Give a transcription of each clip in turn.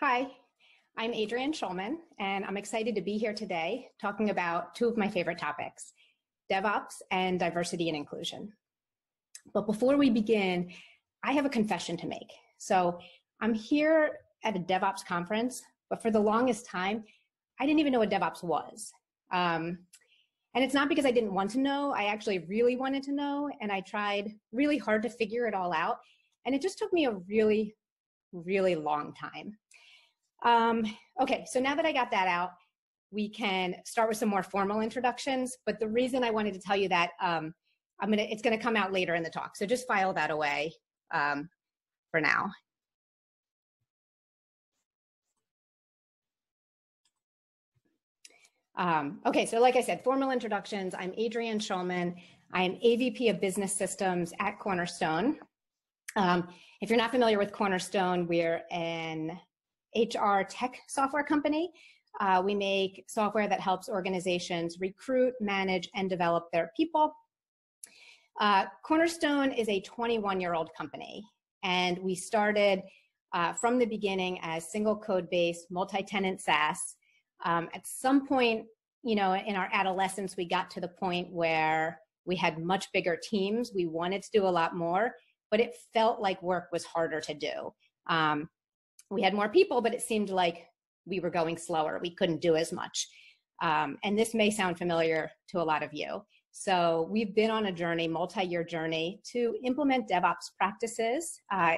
Hi, I'm Adrienne Shulman, and I'm excited to be here today talking about two of my favorite topics, DevOps and diversity and inclusion. But before we begin, I have a confession to make. So I'm here at a DevOps conference, but for the longest time, I didn't even know what DevOps was. Um, and it's not because I didn't want to know, I actually really wanted to know, and I tried really hard to figure it all out. And it just took me a really, really long time. Um, okay, so now that I got that out, we can start with some more formal introductions. But the reason I wanted to tell you that um, I'm gonna, it's gonna come out later in the talk. So just file that away um, for now. Um, okay, so like I said, formal introductions. I'm Adrienne Shulman. I'm AVP of Business Systems at Cornerstone. Um, if you're not familiar with Cornerstone, we're an HR tech software company. Uh, we make software that helps organizations recruit, manage, and develop their people. Uh, Cornerstone is a 21 year old company, and we started uh, from the beginning as single code based, multi tenant SaaS. Um, at some point, you know, in our adolescence, we got to the point where we had much bigger teams. We wanted to do a lot more, but it felt like work was harder to do. Um, we had more people, but it seemed like we were going slower. We couldn't do as much. Um, and this may sound familiar to a lot of you. So we've been on a journey, multi-year journey to implement DevOps practices uh,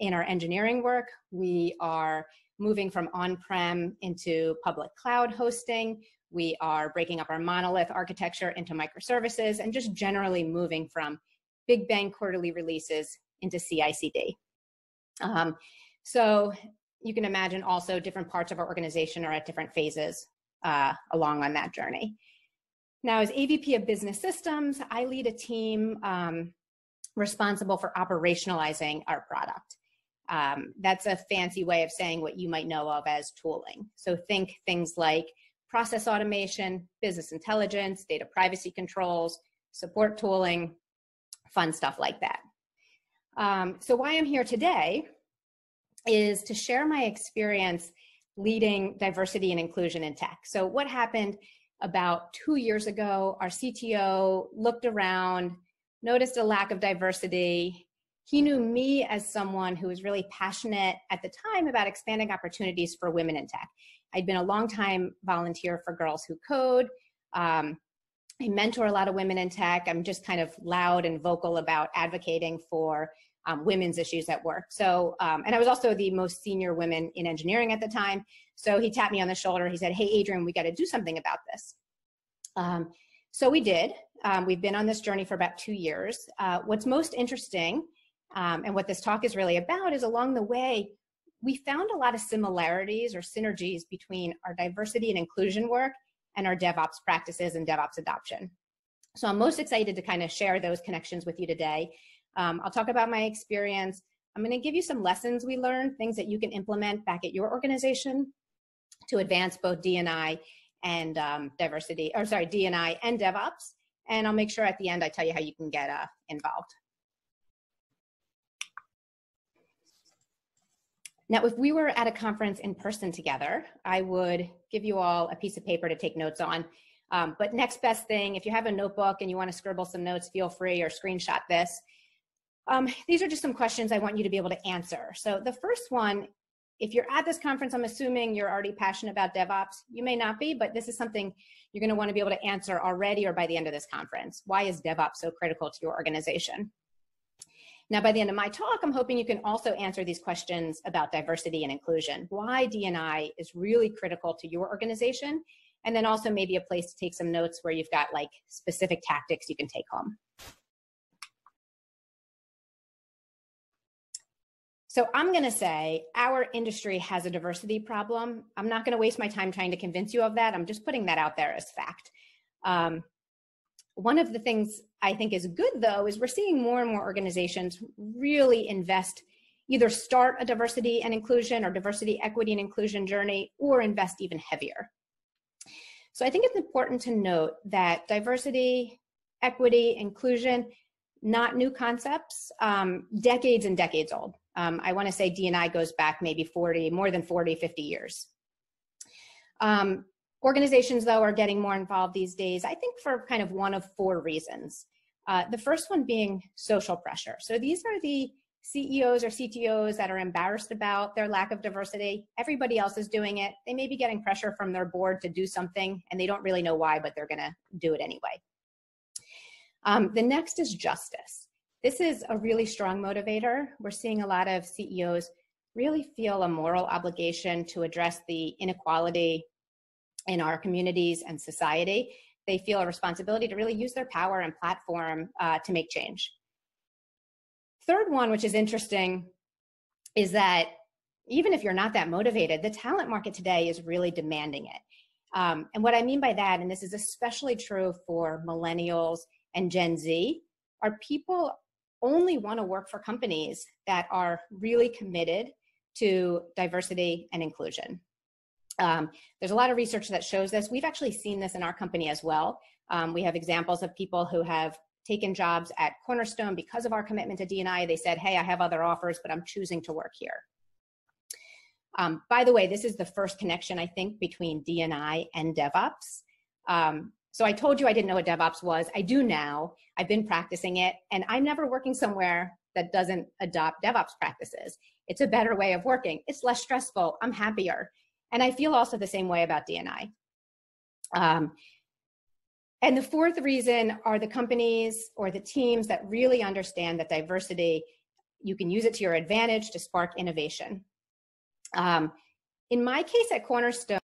in our engineering work. We are moving from on-prem into public cloud hosting. We are breaking up our monolith architecture into microservices and just generally moving from big bang quarterly releases into CI/CD. Um, so you can imagine also different parts of our organization are at different phases uh, along on that journey. Now, as AVP of Business Systems, I lead a team um, responsible for operationalizing our product. Um, that's a fancy way of saying what you might know of as tooling. So think things like process automation, business intelligence, data privacy controls, support tooling, fun stuff like that. Um, so why I'm here today is to share my experience leading diversity and inclusion in tech. So what happened about two years ago, our CTO looked around, noticed a lack of diversity. He knew me as someone who was really passionate at the time about expanding opportunities for women in tech. I'd been a long time volunteer for Girls Who Code. Um, I mentor a lot of women in tech. I'm just kind of loud and vocal about advocating for um, women's issues at work. So, um, and I was also the most senior woman in engineering at the time. So he tapped me on the shoulder. He said, Hey, Adrienne, we got to do something about this. Um, so we did. Um, we've been on this journey for about two years. Uh, what's most interesting, um, and what this talk is really about, is along the way, we found a lot of similarities or synergies between our diversity and inclusion work and our DevOps practices and DevOps adoption. So I'm most excited to kind of share those connections with you today um, I'll talk about my experience. I'm going to give you some lessons we learned, things that you can implement back at your organization to advance both D&I and um, diversity, or sorry, D&I and DevOps. And I'll make sure at the end I tell you how you can get uh, involved. Now, if we were at a conference in person together, I would give you all a piece of paper to take notes on. Um, but next best thing, if you have a notebook and you want to scribble some notes, feel free or screenshot this. Um, these are just some questions I want you to be able to answer. So the first one, if you're at this conference, I'm assuming you're already passionate about DevOps. You may not be, but this is something you're going to want to be able to answer already or by the end of this conference. Why is DevOps so critical to your organization? Now, by the end of my talk, I'm hoping you can also answer these questions about diversity and inclusion. Why D&I is really critical to your organization, and then also maybe a place to take some notes where you've got like specific tactics you can take home. So I'm going to say our industry has a diversity problem. I'm not going to waste my time trying to convince you of that. I'm just putting that out there as fact. Um, one of the things I think is good, though, is we're seeing more and more organizations really invest, either start a diversity and inclusion or diversity, equity, and inclusion journey, or invest even heavier. So I think it's important to note that diversity, equity, inclusion, not new concepts, um, decades and decades old. Um, I want to say D&I goes back maybe 40, more than 40, 50 years. Um, organizations, though, are getting more involved these days, I think for kind of one of four reasons. Uh, the first one being social pressure. So these are the CEOs or CTOs that are embarrassed about their lack of diversity. Everybody else is doing it. They may be getting pressure from their board to do something and they don't really know why, but they're going to do it anyway. Um, the next is justice. This is a really strong motivator. We're seeing a lot of CEOs really feel a moral obligation to address the inequality in our communities and society. They feel a responsibility to really use their power and platform uh, to make change. Third one, which is interesting, is that even if you're not that motivated, the talent market today is really demanding it. Um, and what I mean by that, and this is especially true for millennials and Gen Z, are people only want to work for companies that are really committed to diversity and inclusion. Um, there's a lot of research that shows this. We've actually seen this in our company as well. Um, we have examples of people who have taken jobs at Cornerstone because of our commitment to D&I. They said, hey, I have other offers, but I'm choosing to work here. Um, by the way, this is the first connection, I think, between D&I and DevOps. Um, so I told you I didn't know what DevOps was. I do now. I've been practicing it, and I'm never working somewhere that doesn't adopt DevOps practices. It's a better way of working. It's less stressful. I'm happier. And I feel also the same way about D&I. Um, and the fourth reason are the companies or the teams that really understand that diversity, you can use it to your advantage to spark innovation. Um, in my case at Cornerstone,